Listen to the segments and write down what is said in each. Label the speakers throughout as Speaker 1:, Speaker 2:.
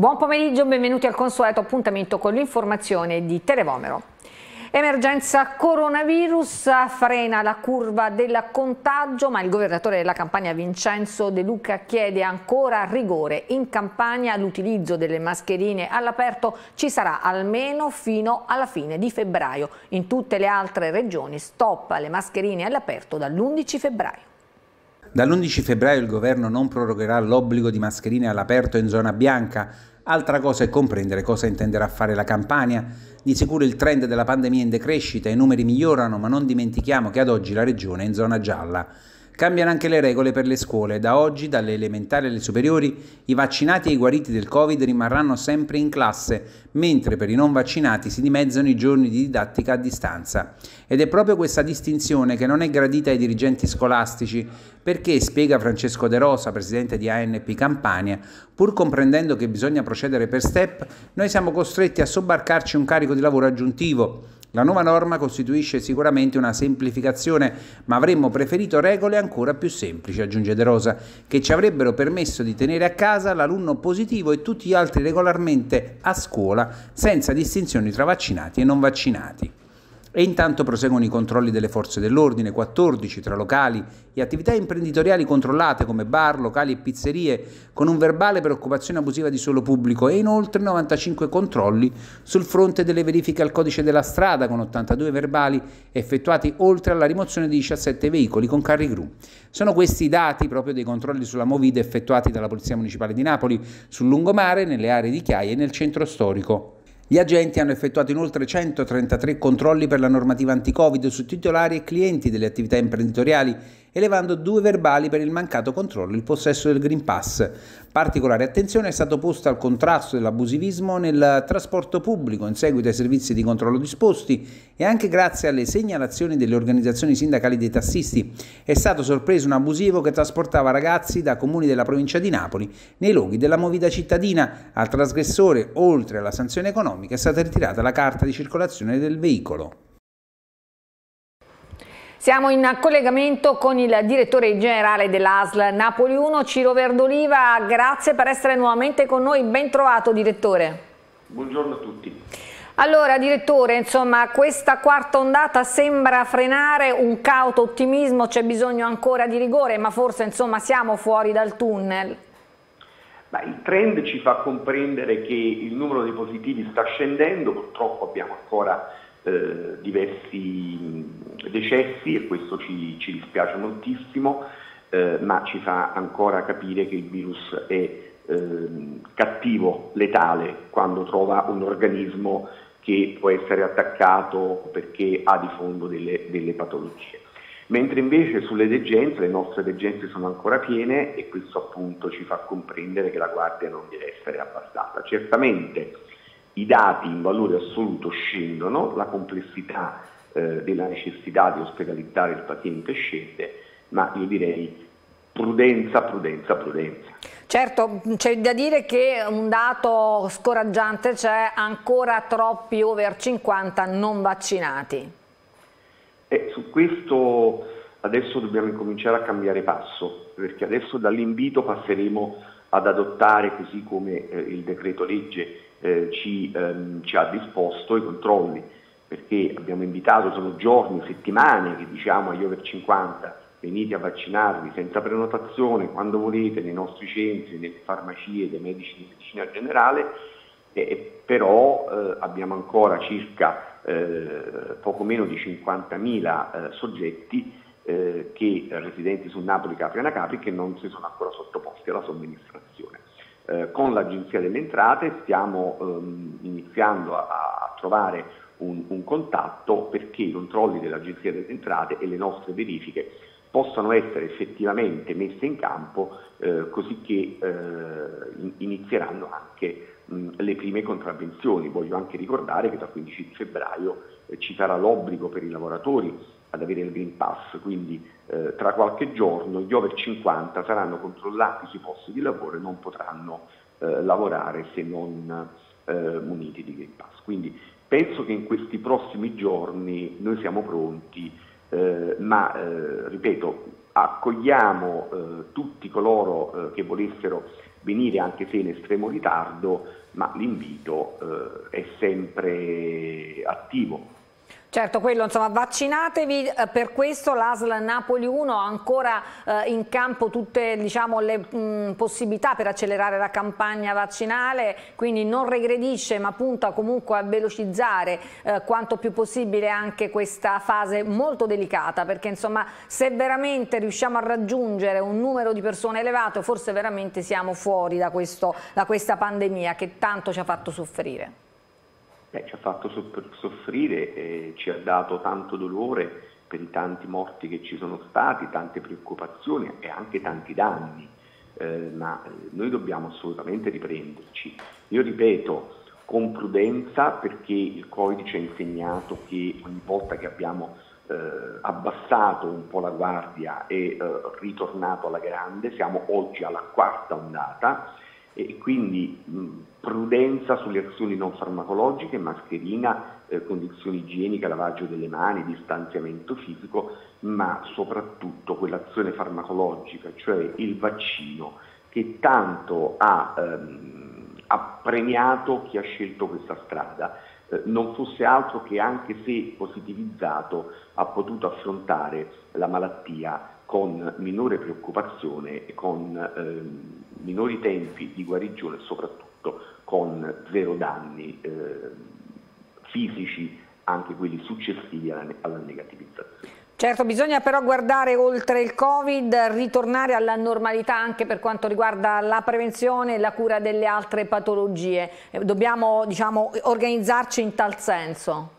Speaker 1: Buon pomeriggio, benvenuti al consueto appuntamento con l'informazione di Televomero. Emergenza coronavirus frena la curva del contagio, ma il governatore della campagna Vincenzo De Luca chiede ancora rigore in campagna. L'utilizzo delle mascherine all'aperto ci sarà almeno fino alla fine di febbraio. In tutte le altre regioni stop alle mascherine all'aperto dall'11 febbraio.
Speaker 2: Dall'11 febbraio il governo non prorogherà l'obbligo di mascherine all'aperto in zona bianca, Altra cosa è comprendere cosa intenderà fare la Campania. Di sicuro il trend della pandemia è in decrescita, i numeri migliorano, ma non dimentichiamo che ad oggi la regione è in zona gialla. Cambiano anche le regole per le scuole. Da oggi, dalle elementari alle superiori, i vaccinati e i guariti del Covid rimarranno sempre in classe, mentre per i non vaccinati si dimezzano i giorni di didattica a distanza. Ed è proprio questa distinzione che non è gradita ai dirigenti scolastici, perché, spiega Francesco De Rosa, presidente di ANP Campania, pur comprendendo che bisogna procedere per step, noi siamo costretti a sobbarcarci un carico di lavoro aggiuntivo la nuova norma costituisce sicuramente una semplificazione, ma avremmo preferito regole ancora più semplici, aggiunge De Rosa, che ci avrebbero permesso di tenere a casa l'alunno positivo e tutti gli altri regolarmente a scuola, senza distinzioni tra vaccinati e non vaccinati. E intanto proseguono i controlli delle forze dell'ordine, 14 tra locali e attività imprenditoriali controllate come bar, locali e pizzerie, con un verbale per occupazione abusiva di suolo pubblico e inoltre 95 controlli sul fronte delle verifiche al codice della strada, con 82 verbali effettuati oltre alla rimozione di 17 veicoli con carri gru. Sono questi i dati proprio dei controlli sulla Movida effettuati dalla Polizia Municipale di Napoli sul lungomare, nelle aree di Chiaia e nel centro storico. Gli agenti hanno effettuato inoltre 133 controlli per la normativa anti-Covid su titolari e clienti delle attività imprenditoriali elevando due verbali per il mancato controllo e il possesso del Green Pass. Particolare attenzione è stata posta al contrasto dell'abusivismo nel trasporto pubblico in seguito ai servizi di controllo disposti e anche grazie alle segnalazioni delle organizzazioni sindacali dei tassisti. È stato sorpreso un abusivo che trasportava ragazzi da comuni della provincia di Napoli nei luoghi della movida cittadina. Al trasgressore, oltre alla sanzione economica, è stata ritirata la carta di circolazione del veicolo.
Speaker 1: Siamo in collegamento con il direttore generale dell'ASL Napoli 1, Ciro Verdoliva. Grazie per essere nuovamente con noi. Ben trovato, direttore.
Speaker 3: Buongiorno a tutti.
Speaker 1: Allora, direttore, insomma, questa quarta ondata sembra frenare un cauto ottimismo, c'è bisogno ancora di rigore, ma forse insomma, siamo fuori dal tunnel.
Speaker 3: Beh, il trend ci fa comprendere che il numero dei positivi sta scendendo, purtroppo abbiamo ancora eh, diversi decessi e questo ci, ci dispiace moltissimo, eh, ma ci fa ancora capire che il virus è eh, cattivo, letale, quando trova un organismo che può essere attaccato perché ha di fondo delle, delle patologie. Mentre invece sulle degenze, le nostre degenze sono ancora piene e questo appunto ci fa comprendere che la guardia non deve essere abbassata. Certamente i dati in valore assoluto scendono, la complessità eh, della necessità di ospedalizzare il paziente scende, ma io direi prudenza, prudenza, prudenza.
Speaker 1: Certo, c'è da dire che un dato scoraggiante c'è ancora troppi over 50 non vaccinati.
Speaker 3: Eh, su questo adesso dobbiamo incominciare a cambiare passo, perché adesso dall'invito passeremo ad adottare, così come eh, il decreto legge eh, ci, ehm, ci, ha disposto, i controlli, perché abbiamo invitato, sono giorni, settimane che diciamo agli over 50 venite a vaccinarvi senza prenotazione, quando volete, nei nostri centri, nelle farmacie dei medici di medicina generale, eh, però eh, abbiamo ancora circa eh, poco meno di 50.000 eh, soggetti eh, che residenti su Napoli, Capri e Anacapri che non si sono ancora sottoposti alla somministrazione. Eh, con l'Agenzia delle Entrate stiamo ehm, iniziando a, a trovare un, un, contatto perché i controlli dell'Agenzia delle Entrate e le nostre verifiche possano essere effettivamente messe in campo eh, così che eh, inizieranno anche mh, le prime contravvenzioni. Voglio anche ricordare che dal 15 febbraio eh, ci sarà l'obbligo per i lavoratori ad avere il Green Pass, quindi eh, tra qualche giorno gli over 50 saranno controllati sui posti di lavoro e non potranno eh, lavorare se non eh, muniti di Green Pass. Quindi penso che in questi prossimi giorni noi siamo pronti, eh, ma eh, ripeto, accogliamo eh, tutti coloro che volessero venire anche se in estremo ritardo, ma l'invito è sempre attivo.
Speaker 1: Certo, quello insomma vaccinatevi, eh, per questo l'ASL Napoli 1 ha ancora eh, in campo tutte diciamo, le mh, possibilità per accelerare la campagna vaccinale, quindi non regredisce ma punta comunque a velocizzare eh, quanto più possibile anche questa fase molto delicata perché insomma se veramente riusciamo a raggiungere un numero di persone elevato forse veramente siamo fuori da, questo, da questa pandemia che tanto ci ha fatto soffrire.
Speaker 3: Beh, ci ha fatto soffrire, e ci ha dato tanto dolore per i tanti morti che ci sono stati, tante preoccupazioni e anche tanti danni, eh, ma eh, noi dobbiamo assolutamente riprenderci. Io ripeto, con prudenza perché il Covid ci ha insegnato che ogni volta che abbiamo eh, abbassato un po' la guardia e eh, ritornato alla grande, siamo oggi alla quarta ondata e quindi mh, prudenza sulle azioni non farmacologiche, mascherina, eh, condizioni igieniche, lavaggio delle mani, distanziamento fisico, ma soprattutto quell'azione farmacologica, cioè il vaccino che tanto ha, ehm, ha premiato chi ha scelto questa strada. Eh, non fosse altro che anche se positivizzato ha potuto affrontare la malattia con minore preoccupazione con ehm, minori tempi di guarigione e soprattutto con zero danni eh, fisici, anche quelli successivi alla, alla negativizzazione.
Speaker 1: Certo, bisogna però guardare oltre il Covid, ritornare alla normalità anche per quanto riguarda la prevenzione e la cura delle altre patologie. Eh, dobbiamo diciamo, organizzarci in tal senso.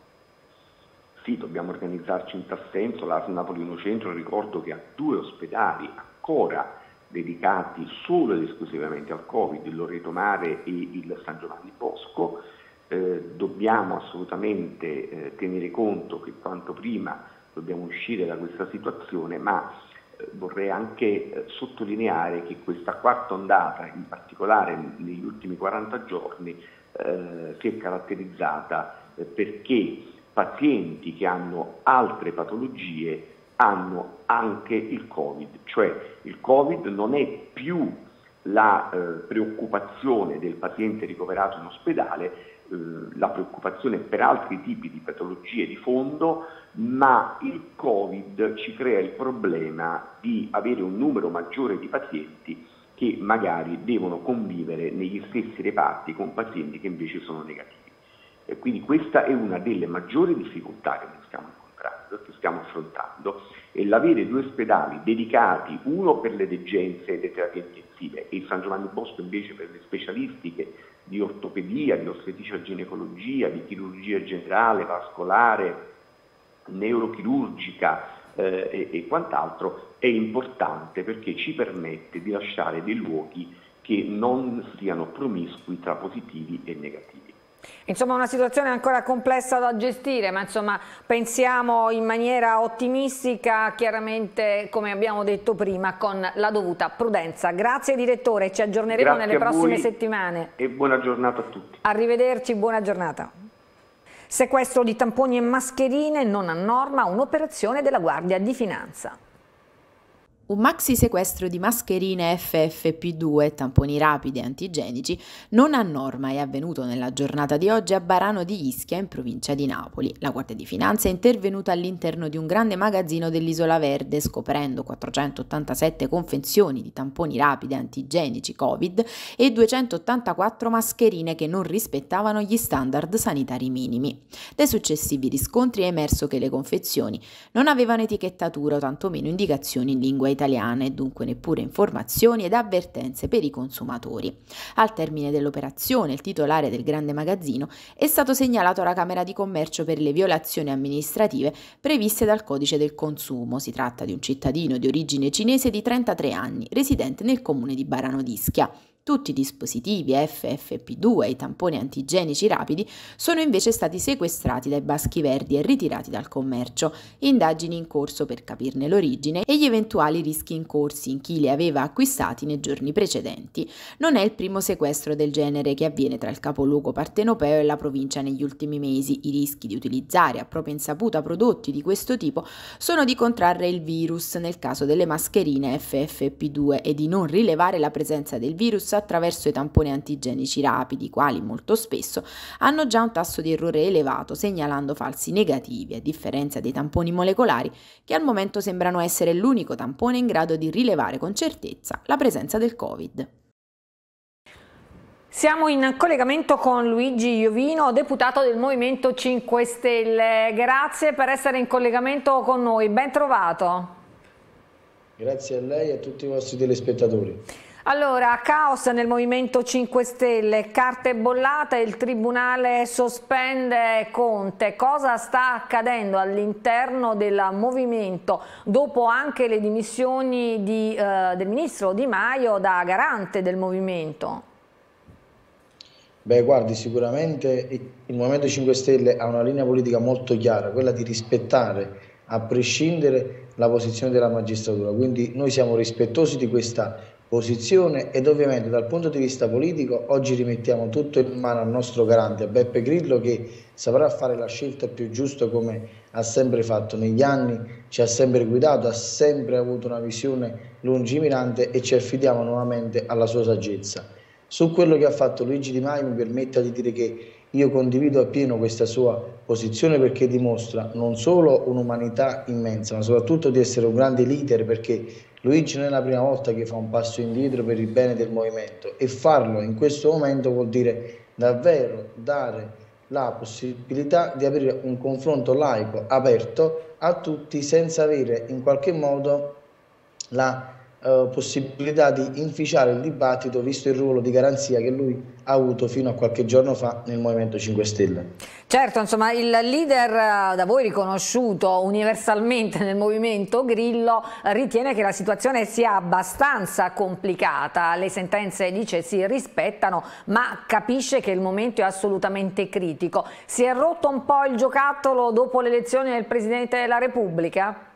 Speaker 3: Sì, dobbiamo organizzarci in tal senso. L'AS Napoli 1 Centro ricordo che ha due ospedali ancora dedicati solo ed esclusivamente al Covid, il Loreto Mare e il San Giovanni Bosco. Eh, dobbiamo assolutamente eh, tenere conto che quanto prima dobbiamo uscire da questa situazione, ma eh, vorrei anche eh, sottolineare che questa quarta ondata, in particolare negli ultimi 40 giorni, eh, si è caratterizzata eh, perché pazienti che hanno altre patologie hanno anche il Covid, cioè il Covid non è più la eh, preoccupazione del paziente ricoverato in ospedale, eh, la preoccupazione per altri tipi di patologie di fondo, ma il Covid ci crea il problema di avere un numero maggiore di pazienti che magari devono convivere negli stessi reparti con pazienti che invece sono negativi. E quindi questa è una delle maggiori difficoltà che noi stiamo incontrando, che stiamo affrontando, e l'avere due ospedali dedicati, uno per le degenze e le terapie intensive e San Giovanni Bosco invece per le specialistiche di ortopedia, di ostetricia ginecologia, di chirurgia generale, vascolare, neurochirurgica eh, e, e quant'altro, è importante perché ci permette di lasciare dei luoghi che non siano promiscui tra positivi e negativi.
Speaker 1: Insomma una situazione ancora complessa da gestire, ma insomma pensiamo in maniera ottimistica, chiaramente come abbiamo detto prima, con la dovuta prudenza. Grazie direttore, ci aggiorneremo
Speaker 3: Grazie
Speaker 1: nelle prossime settimane.
Speaker 3: E buona giornata a tutti.
Speaker 1: Arrivederci, buona giornata. Sequestro di tamponi e mascherine non a norma, un'operazione della Guardia di Finanza.
Speaker 4: Un maxi sequestro di mascherine FFP2, tamponi rapidi e antigenici, non a norma è avvenuto nella giornata di oggi a Barano di Ischia, in provincia di Napoli. La Guardia di Finanza è intervenuta all'interno di un grande magazzino dell'Isola Verde, scoprendo 487 confezioni di tamponi rapidi antigenici Covid e 284 mascherine che non rispettavano gli standard sanitari minimi. Dai successivi riscontri è emerso che le confezioni non avevano etichettatura o tantomeno indicazioni in lingua italiana italiana e dunque neppure informazioni ed avvertenze per i consumatori. Al termine dell'operazione il titolare del grande magazzino è stato segnalato alla Camera di Commercio per le violazioni amministrative previste dal Codice del Consumo. Si tratta di un cittadino di origine cinese di 33 anni, residente nel comune di Barano d'Ischia. Tutti i dispositivi FFP2 e i tamponi antigenici rapidi sono invece stati sequestrati dai Baschi Verdi e ritirati dal commercio. Indagini in corso per capirne l'origine e gli eventuali rischi in corsi in chi li aveva acquistati nei giorni precedenti. Non è il primo sequestro del genere che avviene tra il capoluogo partenopeo e la provincia negli ultimi mesi. I rischi di utilizzare a propria insaputa prodotti di questo tipo sono di contrarre il virus nel caso delle mascherine FFP2 e di non rilevare la presenza del virus virus attraverso i tamponi antigenici rapidi, i quali molto spesso hanno già un tasso di errore elevato, segnalando falsi negativi, a differenza dei tamponi molecolari, che al momento sembrano essere l'unico tampone in grado di rilevare con certezza la presenza del Covid.
Speaker 1: Siamo in collegamento con Luigi Iovino, deputato del Movimento 5 Stelle. Grazie per essere in collegamento con noi, ben trovato.
Speaker 5: Grazie a lei e a tutti i vostri telespettatori.
Speaker 1: Allora, caos nel Movimento 5 Stelle, carte bollate, il Tribunale sospende Conte. Cosa sta accadendo all'interno del Movimento dopo anche le dimissioni di, eh, del Ministro Di Maio da garante del Movimento?
Speaker 5: Beh, guardi, sicuramente il Movimento 5 Stelle ha una linea politica molto chiara, quella di rispettare, a prescindere, la posizione della magistratura. Quindi noi siamo rispettosi di questa posizione ed ovviamente dal punto di vista politico oggi rimettiamo tutto in mano al nostro garante, Beppe Grillo, che saprà fare la scelta più giusta come ha sempre fatto negli anni, ci ha sempre guidato, ha sempre avuto una visione lungimirante e ci affidiamo nuovamente alla sua saggezza. Su quello che ha fatto Luigi Di Maio mi permetta di dire che io condivido appieno questa sua posizione perché dimostra non solo un'umanità immensa, ma soprattutto di essere un grande leader perché Luigi non è la prima volta che fa un passo indietro per il bene del movimento e farlo in questo momento vuol dire davvero dare la possibilità di aprire un confronto laico, aperto a tutti senza avere in qualche modo la eh, possibilità di inficiare il dibattito visto il ruolo di garanzia che lui ha avuto fino a qualche giorno fa nel Movimento 5 Stelle.
Speaker 1: Certo, insomma il leader eh, da voi riconosciuto universalmente nel Movimento Grillo ritiene che la situazione sia abbastanza complicata, le sentenze dice si rispettano ma capisce che il momento è assolutamente critico. Si è rotto un po' il giocattolo dopo le elezioni del Presidente della Repubblica?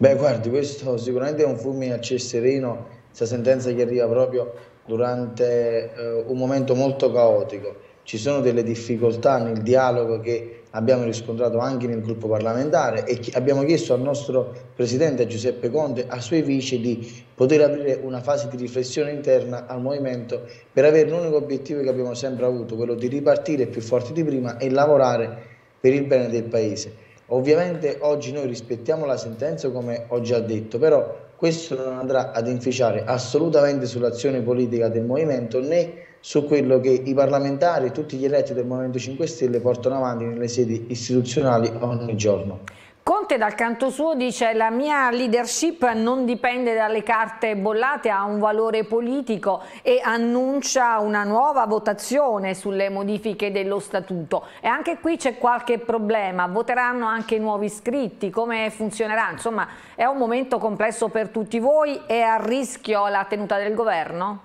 Speaker 5: Beh, guardi, questo sicuramente è un fulmine a ciel sereno, questa sentenza che arriva proprio durante eh, un momento molto caotico. Ci sono delle difficoltà nel dialogo che abbiamo riscontrato anche nel gruppo parlamentare e abbiamo chiesto al nostro Presidente Giuseppe Conte, a suoi vici, di poter aprire una fase di riflessione interna al Movimento per avere l'unico obiettivo che abbiamo sempre avuto, quello di ripartire più forti di prima e lavorare per il bene del Paese. Ovviamente oggi noi rispettiamo la sentenza come ho già detto, però questo non andrà ad inficiare assolutamente sull'azione politica del Movimento né su quello che i parlamentari tutti gli eletti del Movimento 5 Stelle portano avanti nelle sedi istituzionali ogni giorno.
Speaker 1: Conte dal canto suo dice la mia leadership non dipende dalle carte bollate, ha un valore politico e annuncia una nuova votazione sulle modifiche dello statuto. E anche qui c'è qualche problema, voteranno anche nuovi iscritti, come funzionerà? Insomma è un momento complesso per tutti voi, è a rischio la tenuta del governo?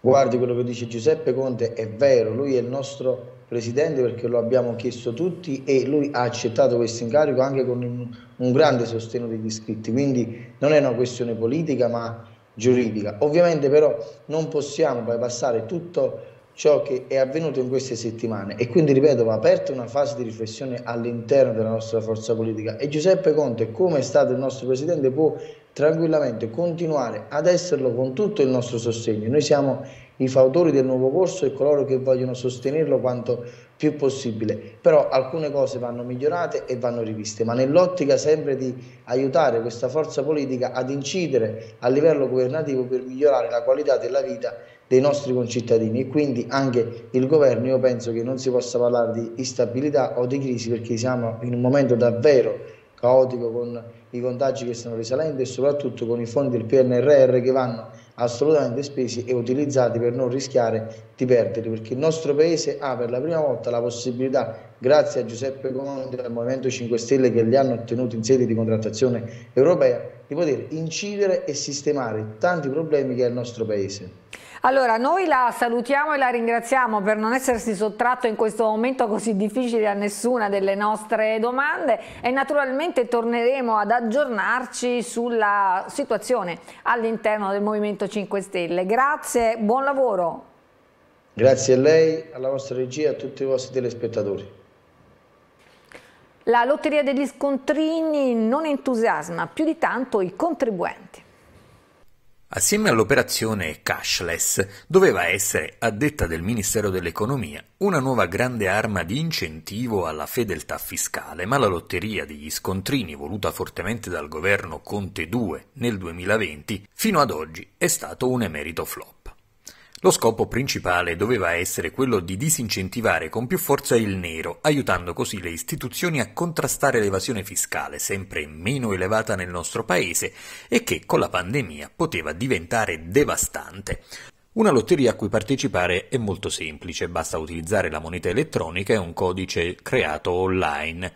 Speaker 5: Guardi quello che dice Giuseppe Conte è vero, lui è il nostro Presidente perché lo abbiamo chiesto tutti e lui ha accettato questo incarico anche con un, un grande sostegno degli iscritti, quindi non è una questione politica ma giuridica. Ovviamente però non possiamo bypassare tutto ciò che è avvenuto in queste settimane e quindi ripeto va aperta una fase di riflessione all'interno della nostra forza politica e Giuseppe Conte come è stato il nostro Presidente può tranquillamente continuare ad esserlo con tutto il nostro sostegno. Noi siamo i fautori del nuovo corso e coloro che vogliono sostenerlo quanto più possibile, però alcune cose vanno migliorate e vanno riviste, ma nell'ottica sempre di aiutare questa forza politica ad incidere a livello governativo per migliorare la qualità della vita dei nostri concittadini. E quindi anche il governo io penso che non si possa parlare di instabilità o di crisi perché siamo in un momento davvero caotico con i contagi che stanno risalendo e soprattutto con i fondi del PNRR che vanno assolutamente spesi e utilizzati per non rischiare di perderli, perché il nostro Paese ha per la prima volta la possibilità, grazie a Giuseppe Conte e al Movimento 5 Stelle che li hanno ottenuti in sede di contrattazione europea, di poter incidere e sistemare tanti problemi che ha il nostro Paese.
Speaker 1: Allora, noi la salutiamo e la ringraziamo per non essersi sottratto in questo momento così difficile a nessuna delle nostre domande e naturalmente torneremo ad aggiornarci sulla situazione all'interno del Movimento 5 Stelle. Grazie, buon lavoro.
Speaker 5: Grazie a lei, alla vostra regia e a tutti i vostri telespettatori.
Speaker 1: La lotteria degli scontrini non entusiasma più di tanto i contribuenti.
Speaker 6: Assieme all'operazione cashless doveva essere, a detta del Ministero dell'Economia, una nuova grande arma di incentivo alla fedeltà fiscale, ma la lotteria degli scontrini voluta fortemente dal governo Conte 2 nel 2020 fino ad oggi è stato un emerito flop. Lo scopo principale doveva essere quello di disincentivare con più forza il nero, aiutando così le istituzioni a contrastare l'evasione fiscale, sempre meno elevata nel nostro paese e che con la pandemia poteva diventare devastante. Una lotteria a cui partecipare è molto semplice, basta utilizzare la moneta elettronica e un codice creato online.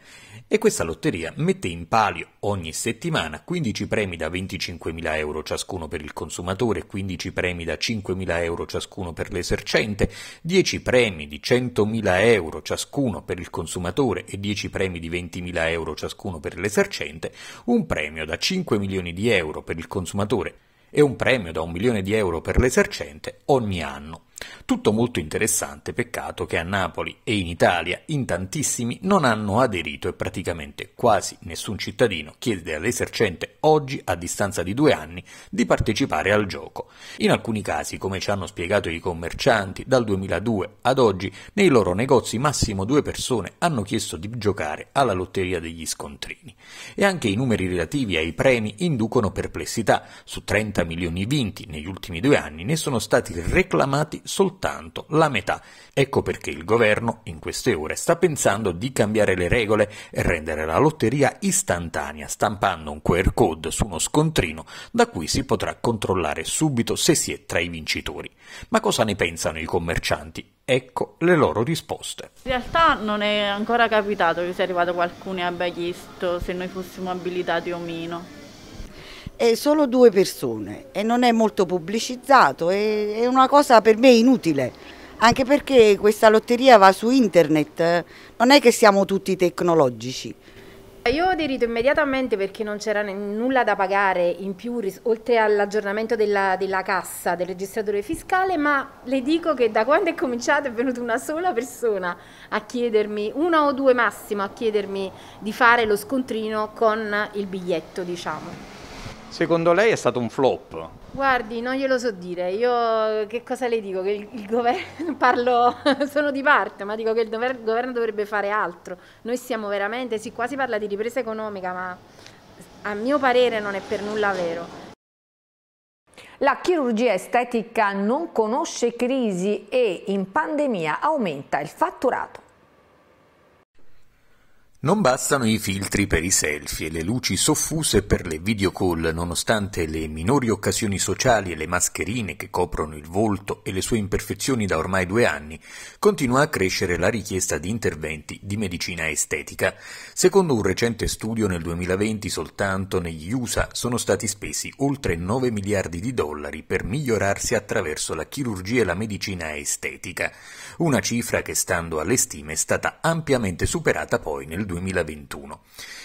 Speaker 6: E questa lotteria mette in palio ogni settimana 15 premi da 25.000 euro ciascuno per il consumatore, 15 premi da 5.000 euro ciascuno per l'esercente, 10 premi di 100.000 euro ciascuno per il consumatore e 10 premi di 20.000 euro ciascuno per l'esercente, un premio da 5 milioni di euro per il consumatore e un premio da un milione di euro per l'esercente ogni anno. Tutto molto interessante, peccato che a Napoli e in Italia in tantissimi non hanno aderito e praticamente quasi nessun cittadino chiede all'esercente oggi, a distanza di due anni, di partecipare al gioco. In alcuni casi, come ci hanno spiegato i commercianti, dal 2002 ad oggi nei loro negozi massimo due persone hanno chiesto di giocare alla lotteria degli scontrini. E anche i numeri relativi ai premi inducono perplessità. Su 30 milioni vinti negli ultimi due anni ne sono stati reclamati soltanto la metà. Ecco perché il governo in queste ore sta pensando di cambiare le regole e rendere la lotteria istantanea, stampando un QR code su uno scontrino da cui si potrà controllare subito se si è tra i vincitori. Ma cosa ne pensano i commercianti? Ecco le loro risposte.
Speaker 7: In realtà non è ancora capitato che sia arrivato qualcuno e abbia chiesto se noi fossimo abilitati o meno
Speaker 8: è solo due persone e non è molto pubblicizzato, è, una cosa per me inutile, anche perché questa lotteria va su internet, non è che siamo tutti tecnologici.
Speaker 9: Io ho aderito immediatamente perché non c'era nulla da pagare in più oltre all'aggiornamento della, della, cassa del registratore fiscale, ma le dico che da quando è cominciato è venuta una sola persona a chiedermi, una o due massimo, a chiedermi di fare lo scontrino con il biglietto, diciamo.
Speaker 10: Secondo lei è stato un flop?
Speaker 9: Guardi, non glielo so dire, io che cosa le dico? Che il, il governo, parlo, sono di parte, ma dico che il governo dovrebbe fare altro. Noi stiamo veramente, sì, qua si parla di ripresa economica, ma a mio parere non è per nulla vero.
Speaker 1: La chirurgia estetica non conosce crisi e in pandemia aumenta il fatturato.
Speaker 6: Non bastano i filtri per i selfie e le luci soffuse per le video call, nonostante le minori occasioni sociali e le mascherine che coprono il volto e le sue imperfezioni da ormai due anni, continua a crescere la richiesta di interventi di medicina estetica. Secondo un recente studio nel 2020 soltanto negli USA sono stati spesi oltre 9 miliardi di dollari per migliorarsi attraverso la chirurgia e la medicina estetica, una cifra che stando alle stime è stata ampiamente superata poi nel 2021.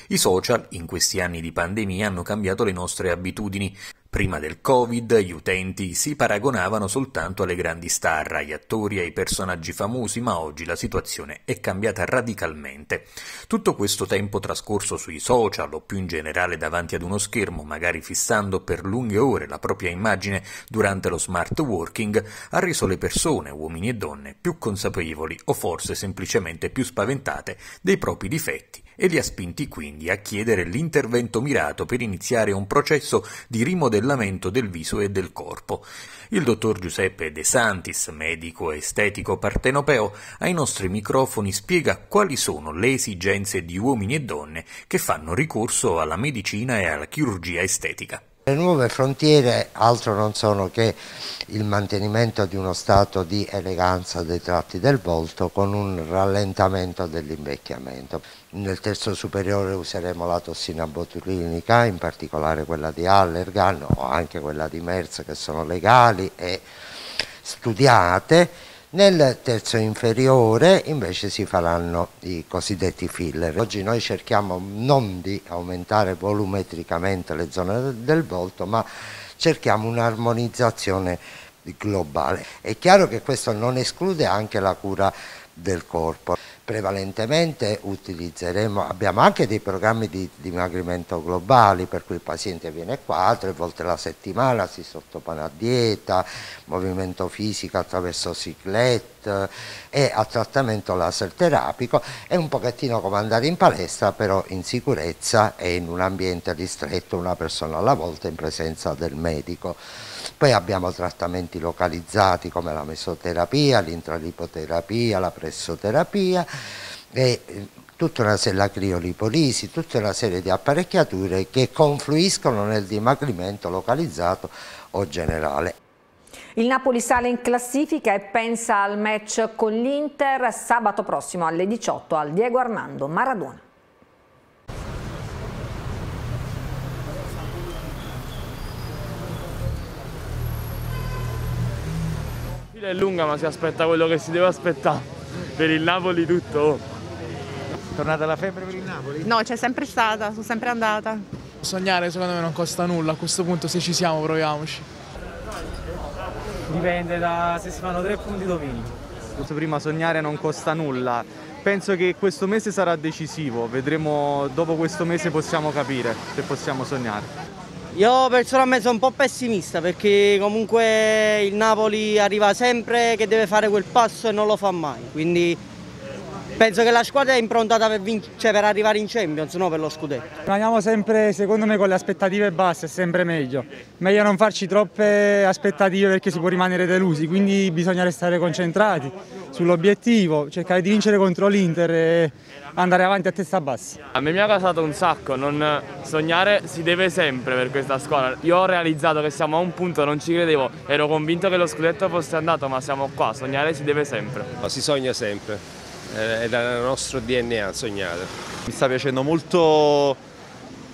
Speaker 6: I social in questi anni di pandemia hanno cambiato le nostre abitudini. Prima del Covid gli utenti si paragonavano soltanto alle grandi star, agli attori ai personaggi famosi, ma oggi la situazione è cambiata radicalmente. Tutto questo tempo trascorso sui social o più in generale davanti ad uno schermo, magari fissando per lunghe ore la propria immagine durante lo smart working, ha reso le persone, uomini e donne, più consapevoli o forse semplicemente più spaventate dei propri difetti e li ha spinti quindi a chiedere l'intervento mirato per iniziare un processo di rimodellamento del viso e del corpo. Il dottor Giuseppe De Santis, medico estetico partenopeo, ai nostri microfoni spiega quali sono le esigenze di uomini e donne che fanno ricorso alla medicina e alla chirurgia estetica.
Speaker 11: Le nuove frontiere altro non sono che il mantenimento di uno stato di eleganza dei tratti del volto con un rallentamento dell'invecchiamento. Nel terzo superiore useremo la tossina botulinica, in particolare quella di Allergan o anche quella di Merz che sono legali e studiate nel terzo inferiore invece si faranno i cosiddetti filler. Oggi noi cerchiamo non di aumentare volumetricamente le zone del volto, ma cerchiamo un'armonizzazione globale. È chiaro che questo non esclude anche la cura del corpo, prevalentemente utilizzeremo, abbiamo anche dei programmi di dimagrimento globali per cui il paziente viene qua tre volte alla settimana, si sottopone a dieta, movimento fisico attraverso ciclette e a trattamento laser terapico, è un pochettino come andare in palestra però in sicurezza e in un ambiente ristretto, una persona alla volta in presenza del medico. Poi abbiamo trattamenti localizzati come la mesoterapia, l'intralipoterapia, la pressoterapia e eh, tutta una serie, la criolipolisi, tutta una serie di apparecchiature che confluiscono nel dimagrimento localizzato o generale.
Speaker 1: Il Napoli sale in classifica e pensa al match con l'Inter sabato prossimo alle 18 al Diego Armando Maradona.
Speaker 12: È lunga ma si aspetta quello che si deve aspettare. Per il Napoli tutto.
Speaker 13: Tornata la febbre per il Napoli?
Speaker 14: No, c'è sempre stata, sono sempre andata.
Speaker 15: Sognare secondo me non costa nulla, a questo punto se ci siamo proviamoci.
Speaker 13: Dipende da se si fanno tre punti domini.
Speaker 10: Prima sognare non costa nulla. Penso che questo mese sarà decisivo, vedremo dopo questo mese possiamo capire se possiamo sognare.
Speaker 16: Io personalmente sono un po' pessimista perché comunque il Napoli arriva sempre che deve fare quel passo e non lo fa mai, quindi penso che la squadra è improntata per, cioè per arrivare in Champions, non per lo scudetto.
Speaker 17: Andiamo sempre, secondo me, con le aspettative basse, è sempre meglio. Meglio non farci troppe aspettative perché si può rimanere delusi, quindi bisogna restare concentrati sull'obiettivo, cercare di vincere contro l'Inter e andare avanti a testa bassa.
Speaker 12: A me mi ha casato un sacco, non sognare si deve sempre per questa squadra. Io ho realizzato che siamo a un punto, non ci credevo, ero convinto che lo scudetto fosse andato, ma siamo qua, sognare si deve sempre.
Speaker 18: Ma si sogna sempre, è dal nostro DNA sognare.
Speaker 10: Mi sta piacendo molto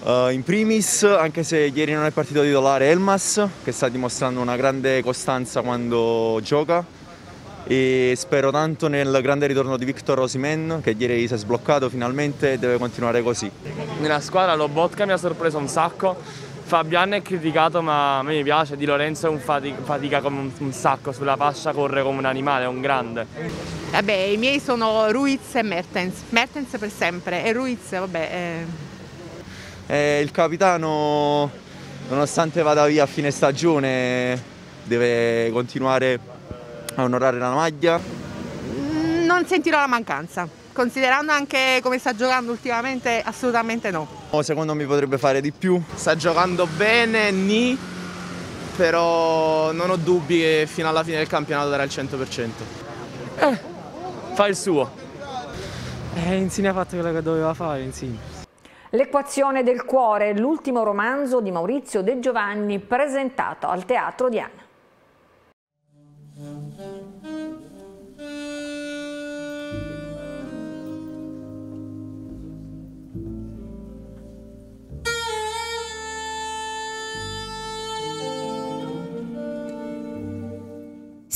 Speaker 10: uh, in primis, anche se ieri non è partito titolare Elmas, che sta dimostrando una grande costanza quando gioca e spero tanto nel grande ritorno di Victor Osimen che ieri si è sbloccato finalmente e deve continuare così.
Speaker 12: Nella squadra Lobotka mi ha sorpreso un sacco, Fabiano è criticato ma a me mi piace, Di Lorenzo è un fatica, fatica come un, un, sacco sulla fascia, corre come un animale, è un grande.
Speaker 14: Vabbè, i miei sono Ruiz e Mertens, Mertens per sempre e Ruiz vabbè... Eh...
Speaker 10: Eh, il capitano nonostante vada via a fine stagione deve continuare a onorare la maglia?
Speaker 14: Mm, non sentirò la mancanza, considerando anche come sta giocando ultimamente, assolutamente no.
Speaker 10: Secondo me potrebbe fare di più.
Speaker 15: Sta giocando bene, ni, però non ho dubbi che fino alla fine del campionato darà il 100%.
Speaker 12: Eh, fa il suo.
Speaker 13: Eh, Insigne ha fatto quello che doveva fare, Insigne.
Speaker 1: L'equazione del cuore, l'ultimo romanzo di Maurizio De Giovanni presentato al Teatro Diana.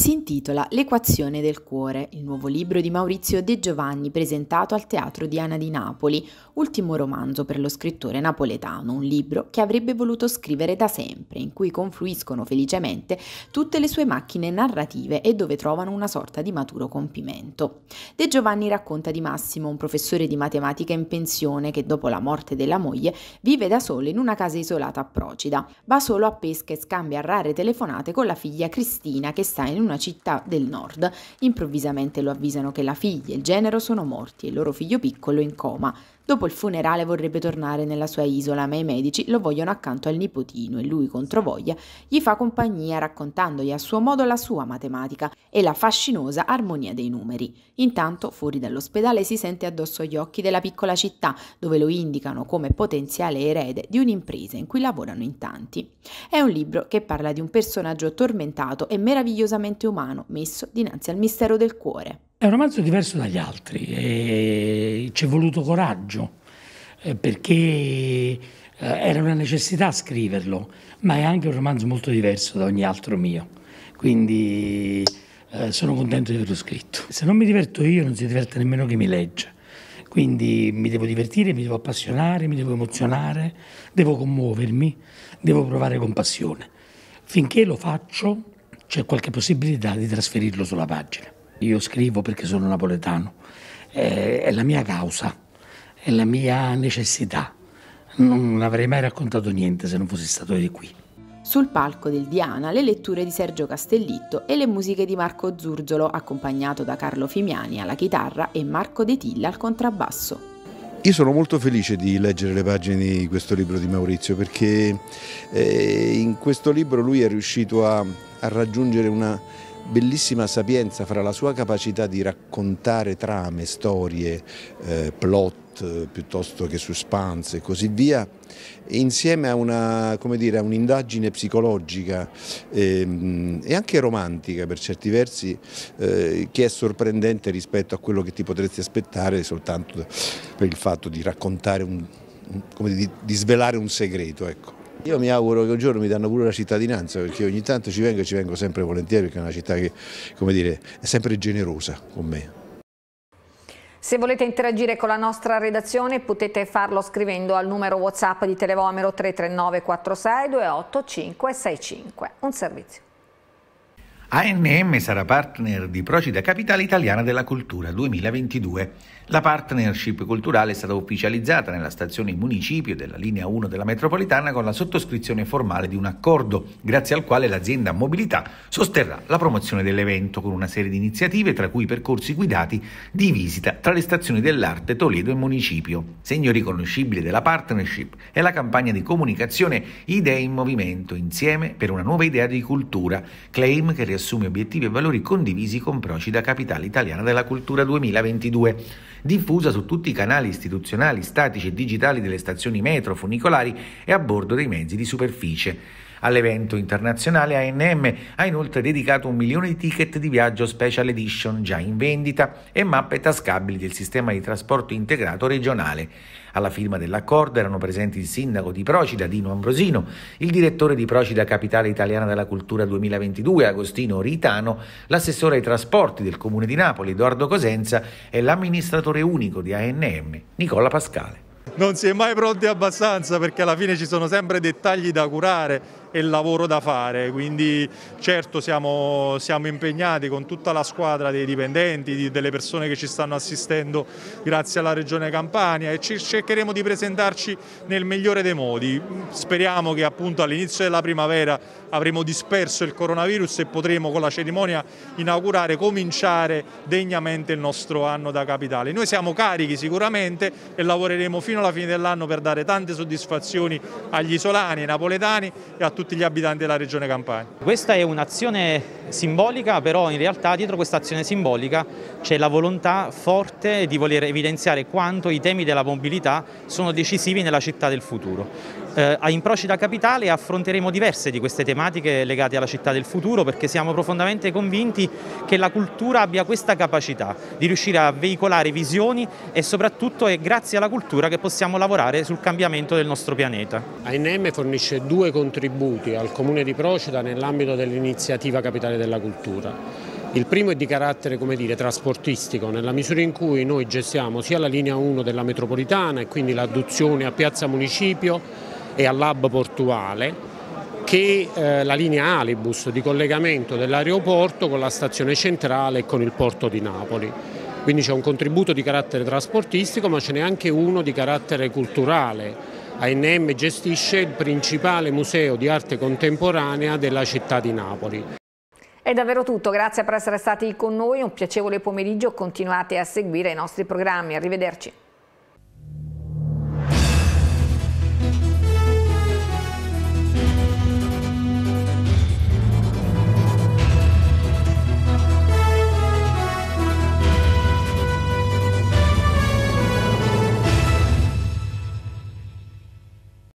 Speaker 4: Si intitola L'equazione del cuore, il nuovo libro di Maurizio De Giovanni presentato al Teatro Diana di Napoli, ultimo romanzo per lo scrittore napoletano, un libro che avrebbe voluto scrivere da sempre, in cui confluiscono felicemente tutte le sue macchine narrative e dove trovano una sorta di maturo compimento. De Giovanni racconta di Massimo, un professore di matematica in pensione che dopo la morte della moglie vive da solo in una casa isolata a Procida, va solo a pesca e scambia rare telefonate con la figlia Cristina che sta in una una città del nord. Improvvisamente lo avvisano che la figlia e il genero sono morti e il loro figlio piccolo in coma. Dopo il funerale vorrebbe tornare nella sua isola, ma i medici lo vogliono accanto al nipotino e lui, controvoglia, gli fa compagnia raccontandogli a suo modo la sua matematica e la fascinosa armonia dei numeri. Intanto, fuori dall'ospedale si sente addosso gli occhi della piccola città, dove lo indicano come potenziale erede di un'impresa in cui lavorano in tanti. È un libro che parla di un personaggio tormentato e meravigliosamente umano, messo dinanzi al mistero del cuore.
Speaker 19: È un romanzo diverso dagli altri, e ci è voluto coraggio eh, perché eh, era una necessità scriverlo, ma è anche un romanzo molto diverso da ogni altro mio, quindi eh, sono contento di averlo scritto. Se non mi diverto io non si diverte nemmeno chi mi legge, quindi mi devo divertire, mi devo appassionare, mi devo emozionare, devo commuovermi, devo provare compassione. Finché lo faccio c'è qualche possibilità di trasferirlo sulla pagina. Io scrivo perché sono napoletano è, è la mia causa, è la mia necessità. Non avrei mai raccontato niente se non fossi stato di qui.
Speaker 4: Sul palco del Diana le letture di Sergio Castellitto e le musiche di Marco Zurzolo, accompagnato da Carlo Fimiani alla chitarra e Marco De Tilla al contrabbasso.
Speaker 20: Io sono molto felice di leggere le pagine di questo libro di Maurizio perché eh, in questo libro lui è riuscito a, a raggiungere una bellissima sapienza fra la sua capacità di raccontare trame, storie, eh, plot eh, piuttosto che suspense e così via, insieme a una, dire, un'indagine psicologica ehm, e anche romantica per certi versi eh, che è sorprendente rispetto a quello che ti potresti aspettare soltanto per il fatto di raccontare, un, un, di, di, svelare un segreto. Ecco. Io mi auguro che un giorno mi danno pure la cittadinanza perché ogni tanto ci vengo e ci vengo sempre volentieri perché è una città che dire, è sempre generosa con me.
Speaker 1: Se volete interagire con la nostra redazione potete farlo scrivendo al numero WhatsApp di Televomero 339 46 28 565. Un servizio.
Speaker 21: ANM sarà partner di Procida Capitale Italiana della Cultura 2022. La partnership culturale è stata ufficializzata nella stazione municipio della linea 1 della metropolitana con la sottoscrizione formale di un accordo, grazie al quale l'azienda Mobilità sosterrà la promozione dell'evento con una serie di iniziative, tra cui percorsi guidati di visita tra le stazioni dell'arte Toledo e Municipio. Segno riconoscibile della partnership è la campagna di comunicazione Idee in Movimento, insieme per una nuova idea di cultura, claim che riassume obiettivi e valori condivisi con Procida Capitale Italiana della Cultura 2022 diffusa su tutti i canali istituzionali, statici e digitali delle stazioni metro, funicolari e a bordo dei mezzi di superficie. All'evento internazionale ANM ha inoltre dedicato un milione di ticket di viaggio Special Edition già in vendita e mappe tascabili del sistema di trasporto integrato regionale. Alla firma dell'accordo erano presenti il sindaco di Procida, Dino Ambrosino, il direttore di Procida Capitale Italiana della Cultura 2022, Agostino Ritano, l'assessore ai trasporti del Comune di Napoli, Edoardo Cosenza, e l'amministratore unico di ANM, Nicola Pascale.
Speaker 22: Non si è mai pronti abbastanza perché alla fine ci sono sempre dettagli da curare e lavoro da fare, quindi certo siamo, siamo impegnati con tutta la squadra dei dipendenti, delle persone che ci stanno assistendo grazie alla Regione Campania e cercheremo di presentarci nel migliore dei modi. Speriamo che appunto all'inizio della primavera avremo disperso il coronavirus e potremo con la cerimonia inaugurare cominciare degnamente il nostro anno da capitale. Noi siamo carichi sicuramente e lavoreremo fino alla fine dell'anno per dare tante soddisfazioni agli isolani, ai napoletani e a tutti tutti gli abitanti della regione Campania.
Speaker 23: Questa è un'azione simbolica, però in realtà dietro questa azione simbolica c'è la volontà forte di voler evidenziare quanto i temi della mobilità sono decisivi nella città del futuro. Eh, in Procida Capitale affronteremo diverse di queste tematiche legate alla città del futuro perché siamo profondamente convinti che la cultura abbia questa capacità di riuscire a veicolare visioni e soprattutto è grazie alla cultura che possiamo lavorare sul cambiamento del nostro pianeta.
Speaker 24: ANM fornisce due contributi al Comune di Procida nell'ambito dell'iniziativa Capitale della Cultura. Il primo è di carattere dire, trasportistico, nella misura in cui noi gestiamo sia la linea 1 della metropolitana e quindi l'adduzione a Piazza Municipio e all'hub portuale che eh, la linea Alibus di collegamento dell'aeroporto con la stazione centrale e con il porto di Napoli. Quindi c'è un contributo di carattere trasportistico ma ce n'è anche uno di carattere culturale. ANM gestisce il principale museo di arte contemporanea della città di Napoli.
Speaker 1: È davvero tutto, grazie per essere stati con noi, un piacevole pomeriggio, continuate a seguire i nostri programmi, arrivederci.